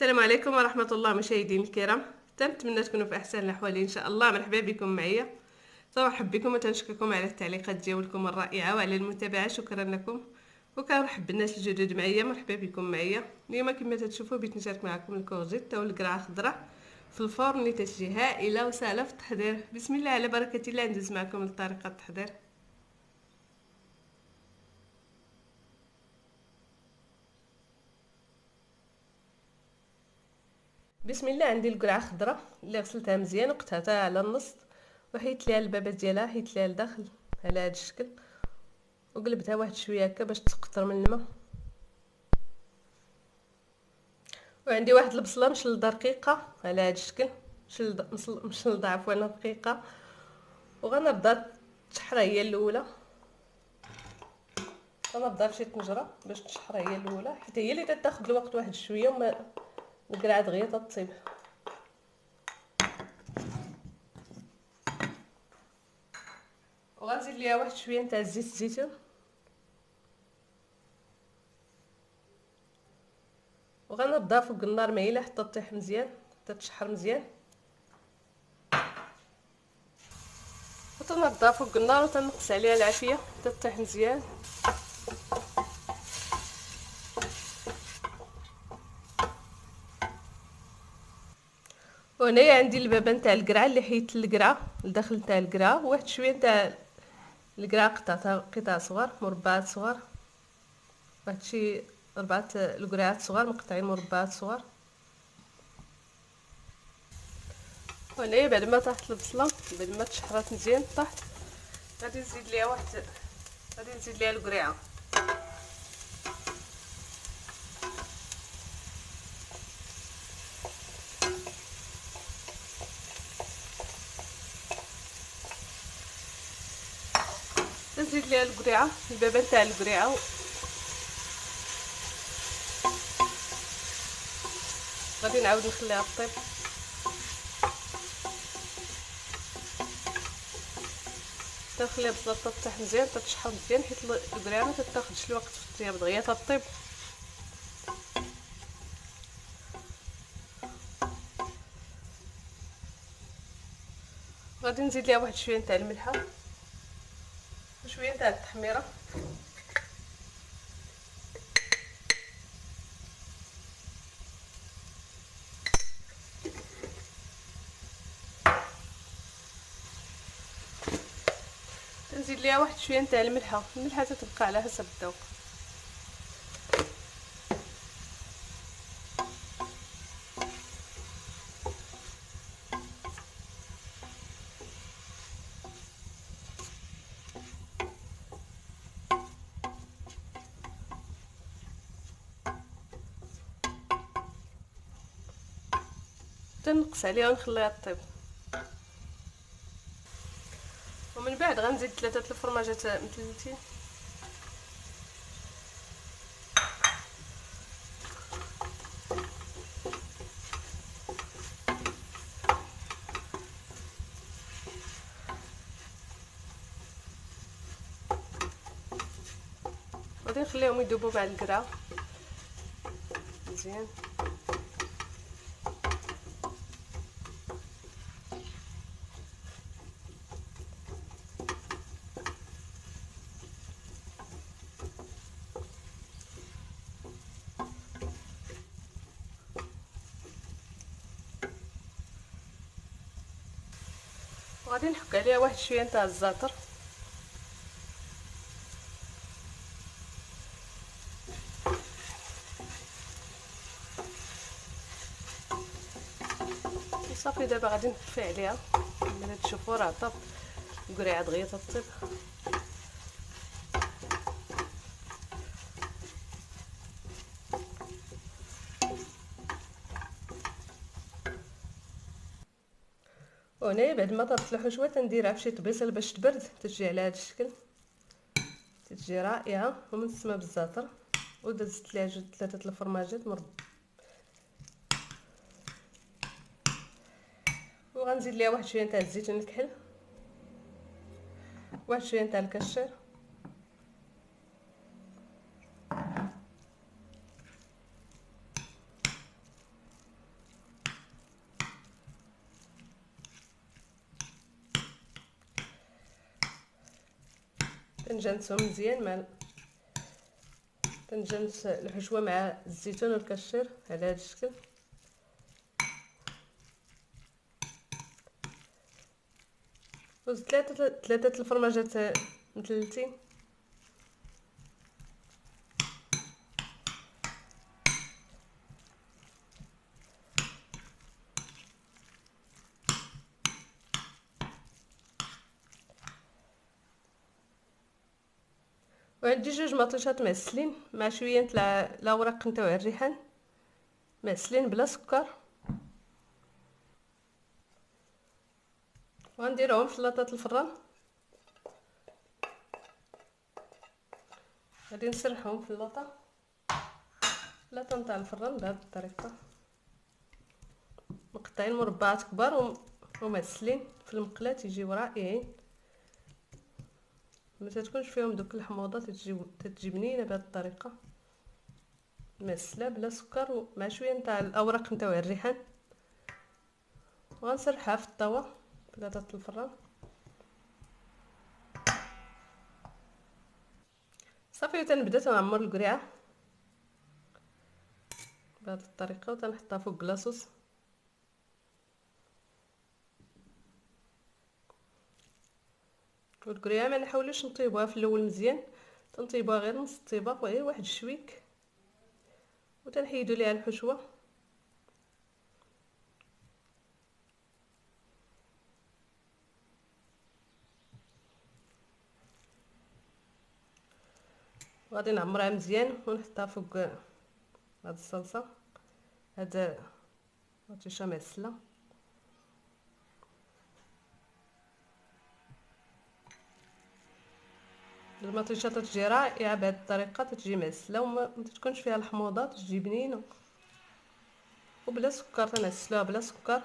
السلام عليكم ورحمة الله مشاهدينا الكرام. تنتمنى تكونوا في أحسن الأحوال إن شاء الله. مرحبا بكم معايا ترحب بكم وتنشكركم على التعليقات ديالكم الرائعة وعلى المتابعة. شكرا لكم. وكنرحب بالناس الجدد معايا مرحبا بكم معايا اليوم كما تشوفوا بغيت نشارك معكم الكورجيت أو القرعة خضراء في الفرن لتشجيع هائله وسهله في التحضير. بسم الله على بركة الله ندوز معكم لطريقة التحضير. بسم الله عندي القرعه خضراء. اللي غسلتها مزيان وقطعتها على النص وحيت ليها البابات ديالها حيت ليها لداخل على هذا الشكل. وقلبتها واحد شوية هكا باش تقطر من الماء. وعندي واحد البصلة مشلده رقيقه على هذا الشكل مشلده مشلده عفوا رقيقه وغنبدأ تشحر هي الأولى. غنبدأ بشي طنجرة باش تشحر هي الأولى حيت هي اللي تاخذ الوقت واحد شوية وما القرعه دغيا تطيب وغنزيد ليها واحد شوية نتاع زيت الزيتون. وغنبدا فوق النار مايلة حتى تطيح مزيان حتى تشحر مزيان. وتنبدا فوق النار وتنقص عليها العافية حتى تطيح مزيان. وهنايا عندي البابه نتاع القرعة اللي حيت القرعة لداخل نتاع القرعة وواحد شوية نتاع القرعة قطعتها قطع صغار مربعات صغار. واحد شي اربعه القرعات صغار مقطعين مربعات صغار. وهنايا بعد ما طاحت البصلة بعد ما تشحرات مزيان طاحت غادي نزيد ليها واحد غادي نزيد ليها القريعه نزيد ليها القريعة البابه تاع القريعة. غادي نعاود نخليها طيب تنخليها بزاف تطيح مزيان تتشحر مزيان حيت القريعة ما تتاخذش الوقت في الطياب دغيا تطيب غادي نزيد ليها واحد شوية نتاع الملحة. وشويه تاع التحميرة. نزيد ليها واحد شوية نتاع الملحة. الملحة تتبقى على حسب الذوق. تنقص عليها ونخليها طيب ومن بعد غنزيد ثلاثة الفرماجات مثلتين غادي نخليهم يذوبوا مع القرا مزيان. وغادي نحك عليها واحد شوية نتاع الزعتر صافي دابا غادي نطفي عليها. ملي تشوفوا راه طاب. القريعه دغيا تطيب. وهنايا بعد ما طابت الحشوه تنديرها فشي طبيصل باش تبرد تجي على هذا الشكل. تجي رائعة ومن السما بالزعتر ودزت ليها جوج ثلاثة الفرماجات مرب وغنزيد ليها واحد شوية تاع الزيتون الكحل واحد شوية تاع الكشير تنجنسهم مزيان مع تنجنس الحشوة مع الزيتون والكشير على هذا الشكل. وزد ثلاثة ثلاثة الفرماجات مثلثين وعندي جوج مطيشات معسلين مع شوية تاع الاوراق نتاع الريحان معسلين بلا سكر. وغنديرهم في لاطه الفران. غادي نسرحهم في اللاطه لاطة نتاع الفران بهذه الطريقة. مقطعين مربعات كبار ومعسلين في المقله تيجيو رائعين. ما تكونش فيهم دوك الحموضه تتجي تتجي بنينه بهذه الطريقة. مسله بلا سكر مع شوية نتاع الأوراق نتاع الريحان. وغنسرحها في الطاوه في لاطه الفران. صافي تنبدا تنعمر القريعة. بهذه الطريقة وتنحطها فوق لاصوص والكريمه ما نحاولوش نطيبوها في الأول مزيان. تنطيبوها غير نص طيبة غير واحد الشويك وتنحيدو ليها الحشوة. غادي نعمرها مزيان ونحطها فوق هاد الصلصة. هاد هاد معسله المطيشه تتجي رائعه بهذه الطريقة تتجي معسله وما تكونش فيها الحموضة تجي بنينه وبلا سكر تنعسلوها بلا سكر.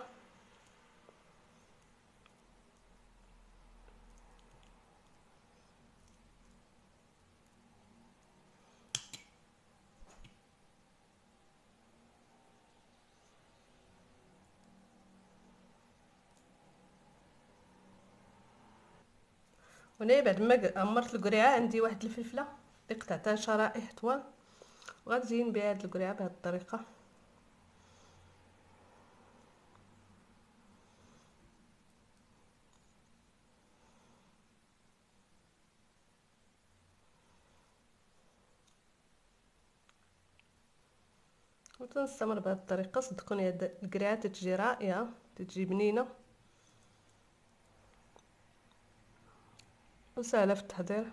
هنايا بعد ما عمرت القريعة عندي واحد الفلفلة اللي قطعتها شرائح طوال. وغنزين بها هاد القريعة بهاد الطريقة. وتنستمر بهاد الطريقة صدقوني هاد القريعة تتجي رائعة تتجي بنينة. وسهلة في التحضير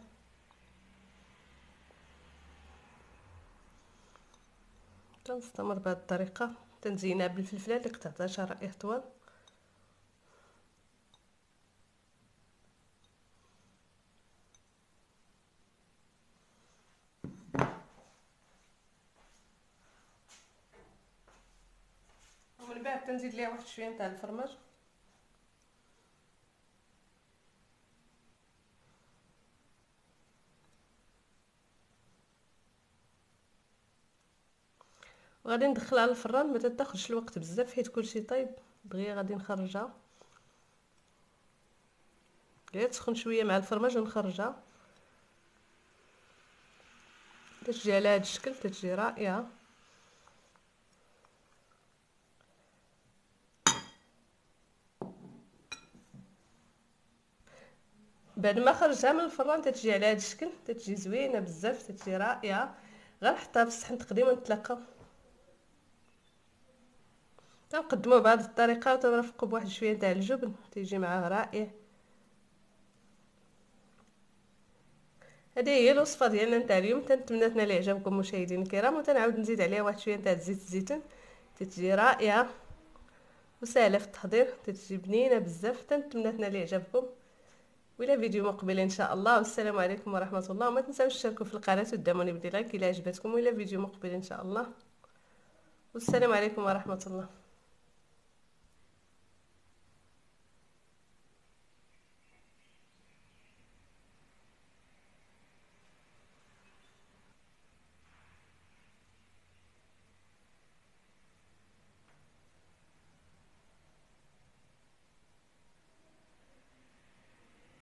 تنستمر بهذه الطريقة. تنزينها بالفلفلة اللي قطعتها شرائح طوال ومن بعد تنزيد ليها واحد شوية نتاع الفرماج. وغادي ندخلها للفران ما تاخذش الوقت بزاف حيت كلشي طيب. دغيا غادي نخرجها. غير تسخن شوية مع الفرماج ونخرجها. تجي على هذا الشكل تجي رائعة. بعد ما خرجتها من الفران تتجي على هذا الشكل تتجي زوينة بزاف تتجي رائعة. غنحطها في الصحن تقديم ونتلاقاو تنقدموه بهذه الطريقة وتنرفقوا بواحد شوية تاع الجبن تيجي معاه رائع. هذه هي الوصفة ديالنا نتاع اليوم. تنتمنى تنال إعجابكم مشاهدينا الكرام وتنعاود نزيد عليها واحد شوية تاع زيت الزيتون. تتجي رائعة وسهلة في التحضير تتجي بنينة بزاف. تنتمنى تنال إعجابكم. وإلى فيديو مقبل إن شاء الله. والسلام عليكم ورحمة الله. وما تنساوش تشتركوا في القناة ودعموني بدلايك إلى عجبتكم. وإلى فيديو مقبل إن شاء الله. والسلام عليكم ورحمة الله.